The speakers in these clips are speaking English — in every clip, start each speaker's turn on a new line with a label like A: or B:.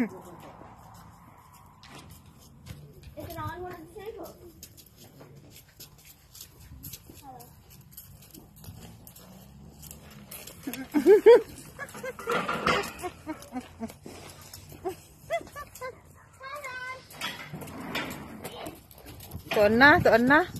A: of the tables? Hello.
B: Tuon na, tuon na.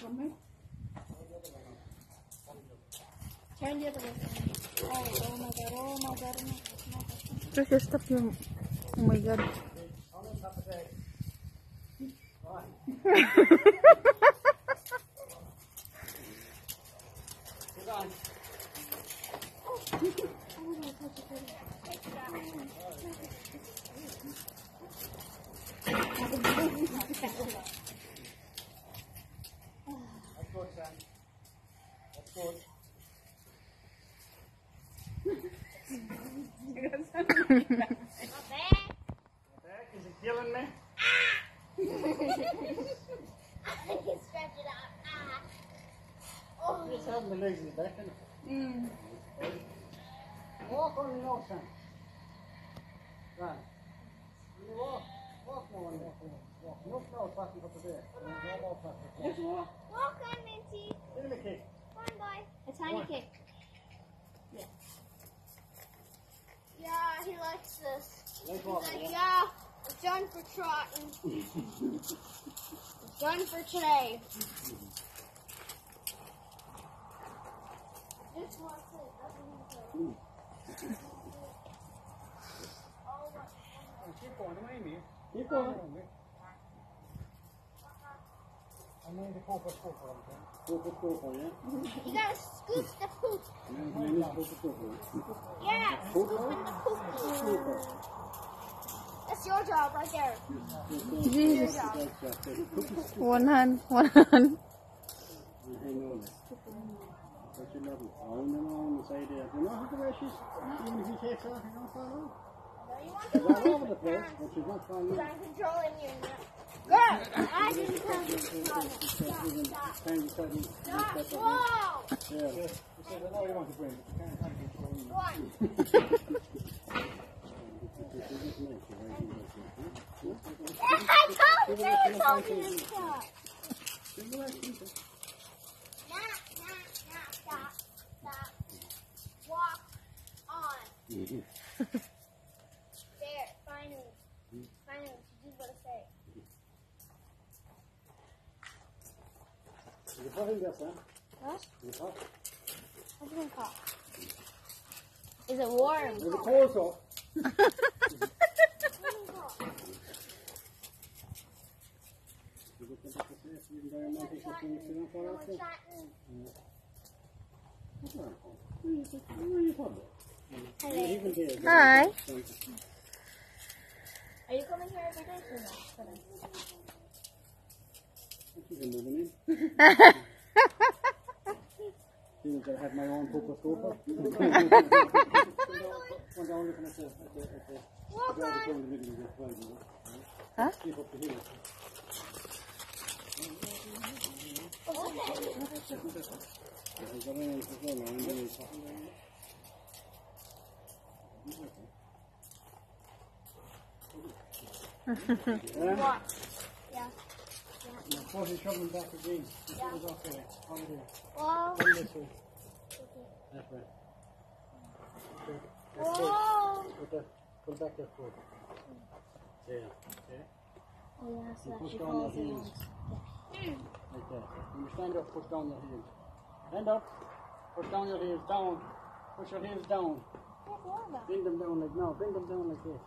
A: god. Yeah, and then she put she has to do it. You stop on me. Turn the other way. Oh, oh my god, oh my god, oh my god. Oh my god.
B: Just stop yung... Oh my God.
C: That's good, Sam. That's good.
A: Not bad.
C: Back, is it killing me? Ah!
A: I can stretch it out. Ah. Oh,
C: Just have my legs in the back, innit? Walk on the nose, Sam. Right. Walk. Walk more walk more. Walk. No nose fucking up there. No more fucking. Walk.
A: on, Minty.
C: Give me a kick.
A: Come on, boy. A tiny kick. Yeah. Yeah, he likes this.
C: Let's
A: He's
C: walk.
A: like, yeah, it's done for trotting. it's done for today. Just wants it. Doesn't want it. What?
C: Keep going, come in. Keep going. I'm going to go for for them, Sam. Go for for you.
A: You gotta scoop the poop.
C: Yeah, go for school for you.
A: Yeah, scooping the poop. That's your job right there.
B: Jesus.
A: job.
C: That's it.
B: One hand, one hand.
C: You hang on there. But you love it. On and and say there. You know how the way she's, even if he takes off, you don't fall over.
A: No, you want
C: She's
A: to
C: all over the place, but she's not falling over.
A: I'm controlling you now. Girl, I didn't come to stop. Stop,
C: Even
A: stop,
C: time to start eating.
A: stop.
C: Step up
A: Whoa!
C: there. Yeah. She said, I know you want to bring it, but you can't have it controlling you.
A: One. I told you I told you to stop. Nah, nah, nah, stop, stop. Walk on. There, finally. Finally, she did what I say.
C: Is it hot in there, Sam?
A: What?
C: Is it hot?
A: What's it gonna call? Is it warm?
C: Is it cold, so?
B: Hi.
A: Are you coming here every day or no?
C: Moving in. I have my own scooper.
B: Huh?
A: Okay
C: a man, there's no man, there is something there. Yeah?
A: What? Yeah.
C: Of course, he's coming back again. This is okay. On here.
A: Whoa.
C: Come this way. That way. Okay. That's.
A: Whoa.
C: Put that, pull back that foot. There. Okay.
A: Oh yeah, so
C: push down your
A: in.
C: heels. Like that. When you stand up, push down your heels. Stand up. Push down your heels. Down. Push your heels down.
A: What's wrong with
C: Bring them down like no. Bring them down like this.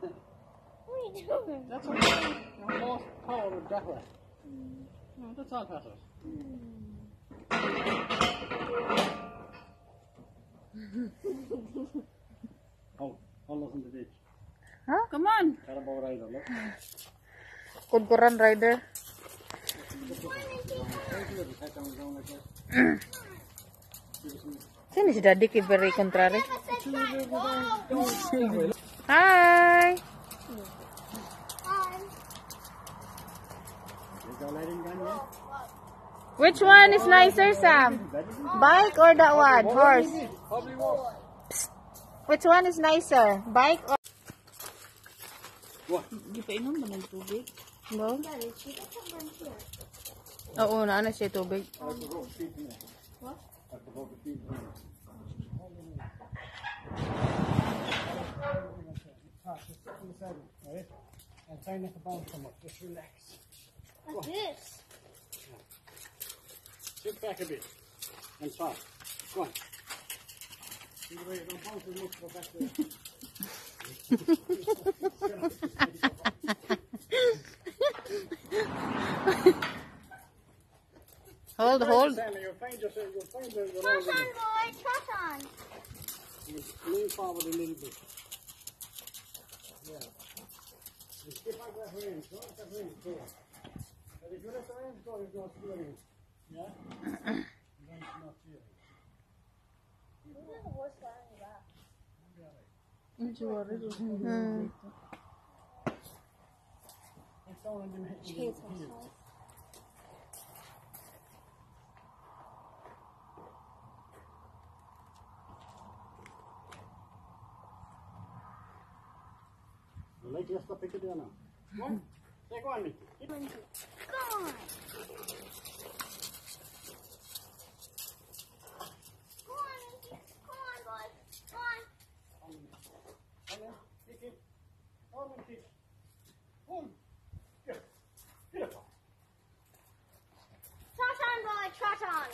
A: that? What are you doing?
C: That's okay. Your lost power is that way. No, that's all matters. oh, all those in the ditch.
B: Huh?
D: Come on.
C: Carabao rider, look.
B: Kudkuran rider.
C: Head down, down like that.
B: Sino si Daddy kay very contrary?
A: Hi.
B: Hi!
C: You go letting gun, yeah?
B: Which one is nicer, Sam? Bike or that one? Horse?
C: Walk.
B: Which one is nicer? Bike or...
C: What?
D: Di pa inom ba ng tubig?
B: No? Oo, naana siya tubig.
A: What?
C: The? And to bounce so much. Just relax.
A: What's this?
C: Sit back a bit. And try. Go on. See the way you don't bounce as much, go back there.
B: Hold, hold.
C: Sammy, you'll find yourself, you'll find the, the
A: Trot
C: road.
A: on, boy. Trot on.
C: Lean forward a little bit. Yeah. And skip out that range. Don't let that range go. And if you let the range go, you're going steering. Yeah? You're going to not steering.
A: This is the worst one in the back.
B: Hmm.
C: It's down in the
A: She
C: in
A: hates
C: the
A: my
C: heel.
A: side.
C: You like your stuff, pick it down now. Go on.
A: Trot on.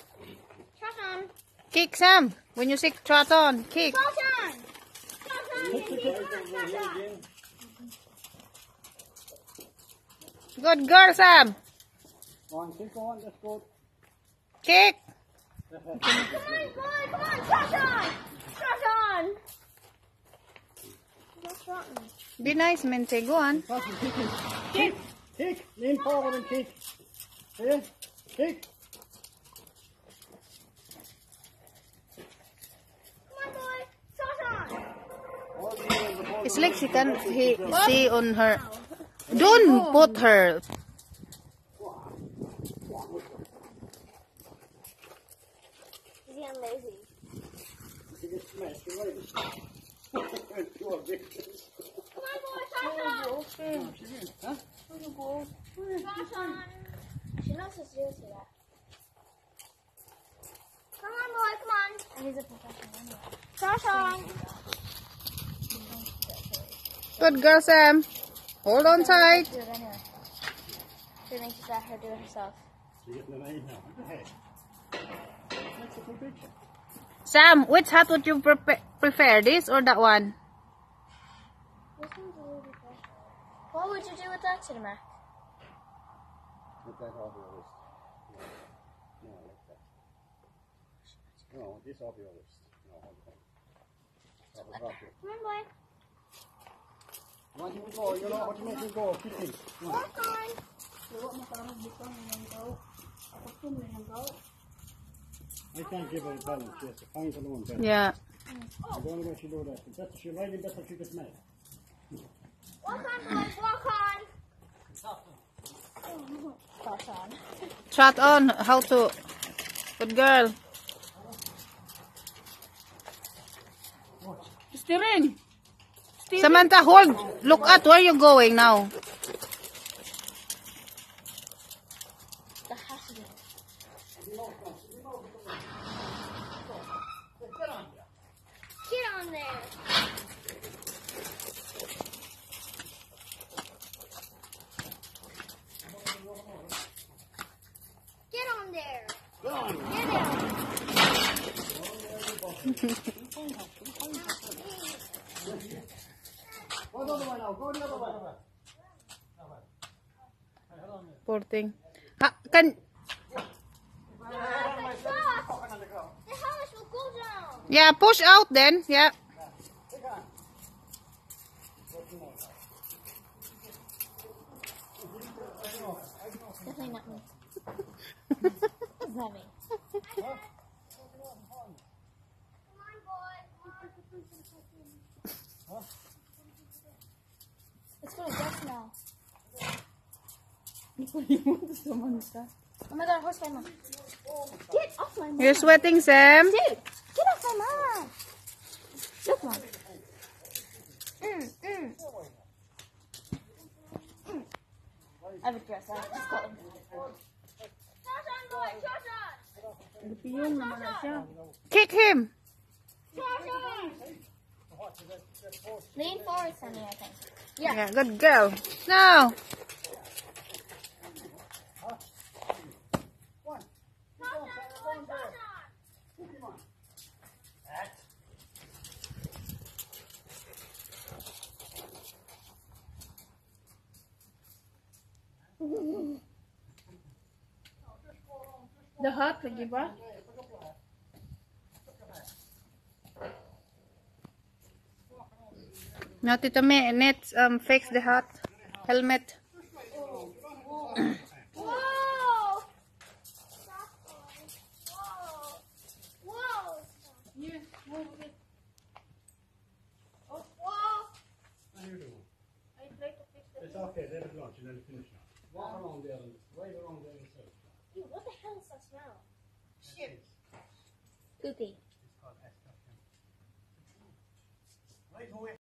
A: Trot on.
B: Kick, Sam. When you say trot on, kick.
A: Trot on. Trot on, trot on.
B: Good girl, Sam.
C: Go on, keep going.
B: Kick.
A: Come on, boy. Come on. Trot on. Trot on. What's wrong?
B: Be nice, Minty. Go on.
C: Kick. Kick. Kick. Lean forward and kick. Kick.
A: Come on, boy. Trot on.
C: All the way in the ball.
B: It's like she can he, see on her. Don't put her.
A: He's getting lazy.
C: You get smashed away. Two of them.
A: Come on, boy. Trot on.
C: Huh?
A: Trot on. She knows what to do to that. Come on, boy. Come on. And he's a professional anyway. Trot on.
B: Good girl, Sam. Hold on tight.
A: Do it anyway. She thinks she's let her do it herself.
C: You're getting an eye now. What
B: Sam, which hat would you prepe- prefer, this or that one?
A: This one's a little bit. What would you do with that, Cinemac?
C: Put that off your wrist. No, no, like that. No, this off your wrist. No, hold on. Off the top here.
A: Come on, boy.
C: Why do we go? You know what to make it go? Fifteen.
A: Walk on.
C: I can't give her a balance. She has to find alone. balance.
B: Yeah.
C: I don't know why she do that. That's she riding better she gets mad.
A: Walk on, boys. Walk on.
B: Shot on. How to. Good girl.
D: Steering.
B: Samantha, hold. Look at where you're going now.
A: The hospital. Get on there. Get on there. Get down.
C: Go the other way now. Go the other way.
B: Poor thing. Ha, can,
A: go down.
B: yeah, push out then. Yeah.
A: Definitely not me. It's not me. Come on, boy. It's gonna death now.
D: Samantha.
A: Oh my god, horse my mom. Get off my mom.
B: You're sweating, Sam.
A: Dude, get off my mom. Look, mom. Mm, mm. Mm. I have a dress on. Call him. Shoshan, boy, Shoshan.
D: Lupiyon naman na siya.
B: Kick him.
A: Lean forward, Sunny, I think.
B: Yeah, good girl. Now.
A: Shoshan, boy, Shoshan.
D: The hot lagi ba?
B: Now, Tita May, let's um, fix the hot helmet.
A: Whoa! Stop, boy. Whoa! Whoa! Oh, whoa!
C: How you doing?
A: I'd like to fix the
C: It's okay. Let it launch and then finish now. Walk around there and right around there and say.
A: Dude, what the hell is that smell?
C: Shit.
A: Poopy.
C: It's called estrogen. Right away.